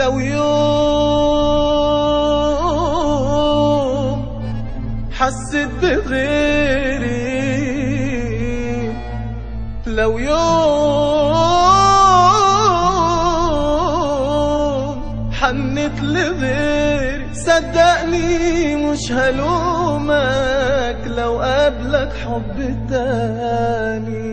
لو يوم حسيت بغيري لو يوم حنت لغيري. صدقني مش هلومك لو قابلك حب تاني.